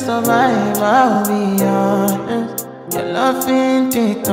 survive, I'll be honest. Your love ain't it,